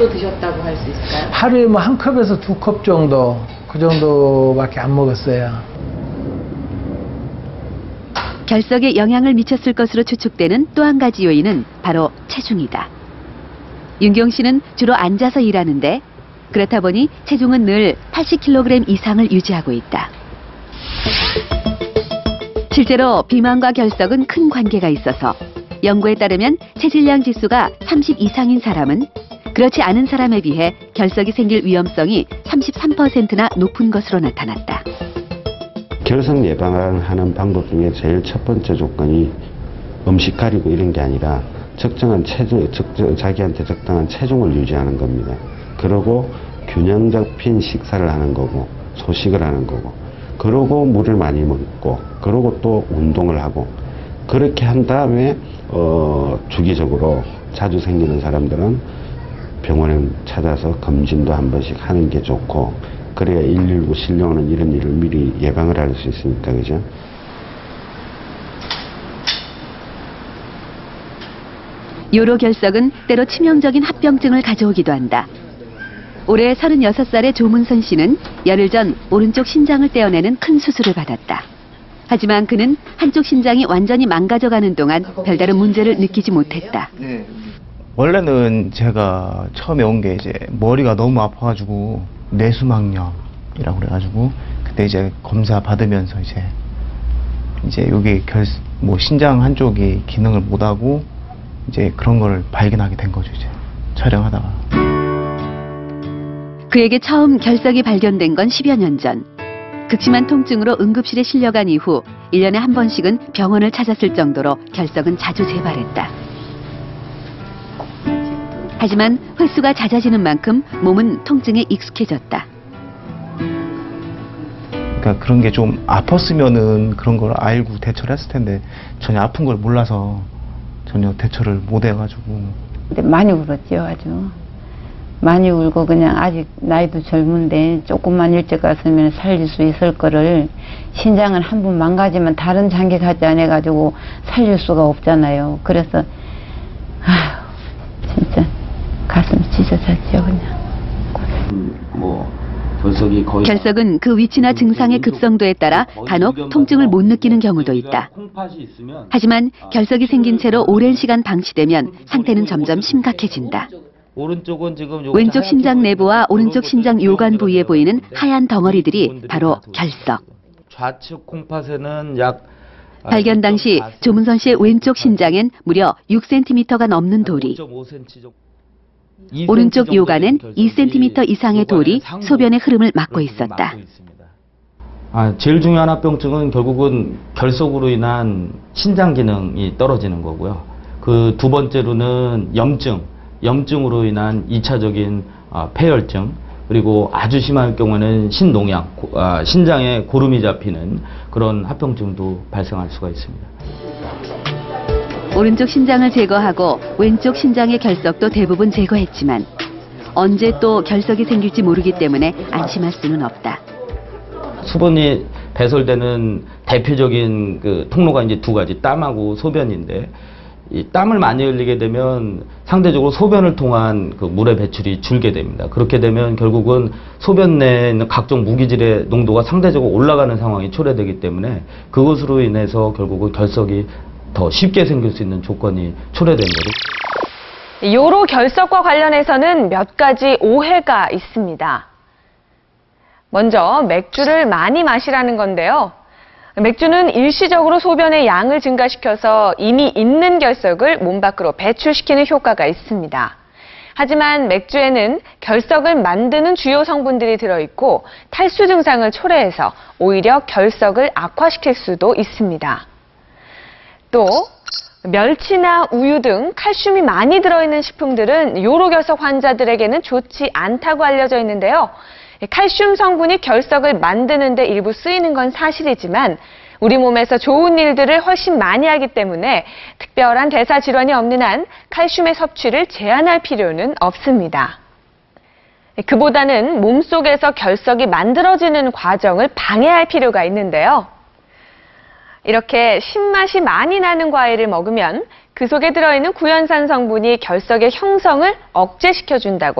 정도 드셨다고 할 수 있을까요? 하루에 뭐 한 컵에서 두 컵 정도 그 정도밖에 안 먹었어요. 결석에 영향을 미쳤을 것으로 추측되는 또 한 가지 요인은 바로 체중이다. 윤경 씨는 주로 앉아서 일하는데 그렇다 보니 체중은 늘 80kg 이상을 유지하고 있다. 실제로 비만과 결석은 큰 관계가 있어서 연구에 따르면 체질량 지수가 30 이상인 사람은 그렇지 않은 사람에 비해 결석이 생길 위험성이 33%나 높은 것으로 나타났다. 결석 예방하는 방법 중에 제일 첫 번째 조건이 음식 가리고 이런 게 아니라 적정한 체중, 적정, 자기한테 적당한 체중을 유지하는 겁니다. 그러고 균형 잡힌 식사를 하는 거고 소식을 하는 거고 그러고 물을 많이 먹고 그러고 또 운동을 하고 그렇게 한 다음에 어, 주기적으로 자주 생기는 사람들은 병원에 찾아서 검진도 한 번씩 하는 게 좋고 그래야 119 신령은 이런 일을 미리 예방을 할 수 있으니까 그죠? 요로 결석은 때로 치명적인 합병증을 가져오기도 한다. 올해 36살의 조문선 씨는 열흘 전 오른쪽 신장을 떼어내는 큰 수술을 받았다. 하지만 그는 한쪽 신장이 완전히 망가져가는 동안 별다른 문제를 느끼지 못했다. 원래는 제가 처음에 온 게 이제 머리가 너무 아파가지고 뇌수막염이라고 그래가지고 그때 이제 검사 받으면서 이제 이제 여기 결 뭐 신장 한쪽이 기능을 못하고 이제 그런 거를 발견하게 된 거죠 이제 촬영하다가 그에게 처음 결석이 발견된 건 10여 년 전. 극심한 통증으로 응급실에 실려간 이후 1년에 한 번씩은 병원을 찾았을 정도로 결석은 자주 재발했다. 하지만 횟수가 잦아지는 만큼 몸은 통증에 익숙해졌다. 그러니까 그런 게 좀 아팠으면은 그런 걸 알고 대처를 했을 텐데 전혀 아픈 걸 몰라서 전혀 대처를 못 해가지고 근데 많이 울었죠, 아주. 많이 울고 그냥 아직 나이도 젊은데 조금만 일찍 갔으면 살릴 수 있을 거를 신장을 한번 망가지면 다른 장기 가지 안 해가지고 살릴 수가 없잖아요. 그래서 아휴 진짜 찢어졌죠 그냥. 뭐 결석이 거의 결석은 그 위치나 증상의 급성도에 따라 간혹 통증을 못 느끼는 경우도 있다. 콩팥이 있으면 하지만 결석이 생긴 채로 오랜 시간 방치되면 상태는 점점 심각해진다. 오른쪽은 지금 요 왼쪽 하얗게 보이는 내부와 거, 오른쪽 신장 그거는 요관 부위에 보이는 하얀 덩어리들이 바로 다 결석. 좌측 콩팥에는 약 아, 발견 당시 0.4 조문선 씨의 왼쪽 신장엔 무려 6cm가 넘는 돌이, 5.5cm 정도. 오른쪽 2cm 요관엔 정도 되는 2cm 이상의 돌이 소변의 흐름을 막고 있었다. 아, 제일 중요한 합병증은 결국은 결석으로 인한 신장 기능이 떨어지는 거고요. 그 두 번째로는 염증, 염증으로 인한 2차적인 아, 폐혈증, 그리고 아주 심할 경우에는 신농약, 고- 아, 신장에 고름이 잡히는 그런 합병증도 발생할 수가 있습니다. 오른쪽 신장을 제거하고 왼쪽 신장의 결석도 대부분 제거했지만 언제 또 결석이 생길지 모르기 때문에 안심할 수는 없다. 수분이 배설되는 대표적인 그 통로가 이제 두 가지 땀하고 소변인데 이 땀을 많이 흘리게 되면 상대적으로 소변을 통한 그 물의 배출이 줄게 됩니다. 그렇게 되면 결국은 소변 내에 있는 각종 무기질의 농도가 상대적으로 올라가는 상황이 초래되기 때문에 그것으로 인해서 결국은 결석이 더 쉽게 생길 수 있는 조건이 초래된 거죠. 요로 결석과 관련해서는 몇 가지 오해가 있습니다. 먼저 맥주를 많이 마시라는 건데요. 맥주는 일시적으로 소변의 양을 증가시켜서 이미 있는 결석을 몸 밖으로 배출시키는 효과가 있습니다. 하지만 맥주에는 결석을 만드는 주요 성분들이 들어있고 탈수 증상을 초래해서 오히려 결석을 악화시킬 수도 있습니다. 또 멸치나 우유 등 칼슘이 많이 들어있는 식품들은 요로결석 환자들에게는 좋지 않다고 알려져 있는데요. 칼슘 성분이 결석을 만드는 데 일부 쓰이는 건 사실이지만 우리 몸에서 좋은 일들을 훨씬 많이 하기 때문에 특별한 대사 질환이 없는 한 칼슘의 섭취를 제한할 필요는 없습니다. 그보다는 몸속에서 결석이 만들어지는 과정을 방해할 필요가 있는데요. 이렇게 신맛이 많이 나는 과일을 먹으면 그 속에 들어있는 구연산 성분이 결석의 형성을 억제시켜준다고